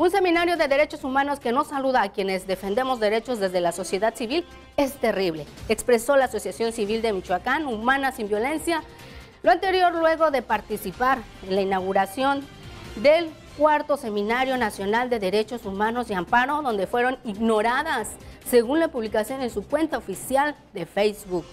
Un seminario de derechos humanos que no saluda a quienes defendemos derechos desde la sociedad civil es terrible, expresó la Asociación Civil de Michoacán, Humana sin Violencia. Lo anterior luego de participar en la inauguración del cuarto Seminario Nacional de Derechos Humanos y Amparo, donde fueron ignoradas, según la publicación en su cuenta oficial de Facebook.